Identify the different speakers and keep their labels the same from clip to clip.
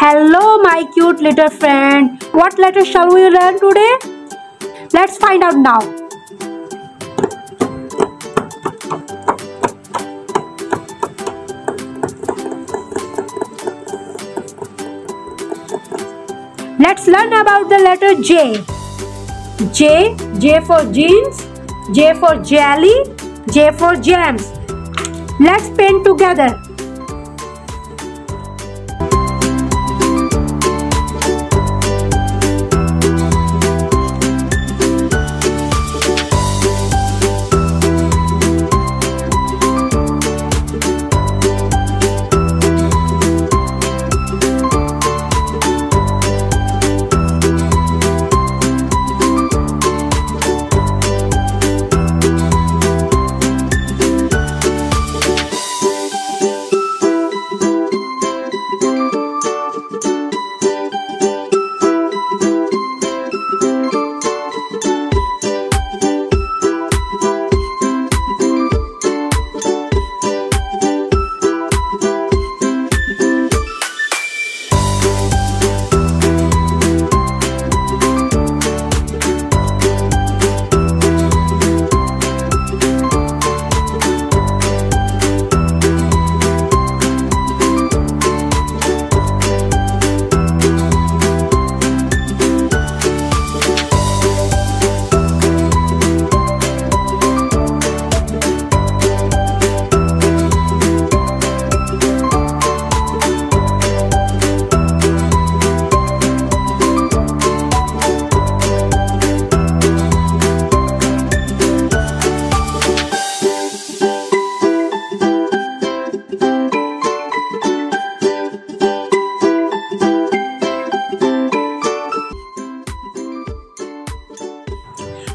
Speaker 1: Hello, my cute little friend. What letter shall we learn today? Let's find out now. Let's learn about the letter J. J, J for jeans, J for jelly, J for jams. Let's paint together.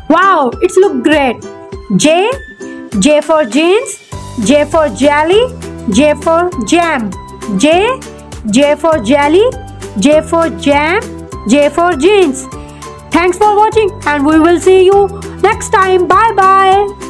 Speaker 1: Wow, it's look great. J, J for jeans, J for jelly, J for jam. J, J for jelly, J for jam, J for jeans. Thanks for watching and we will see you next time. Bye bye.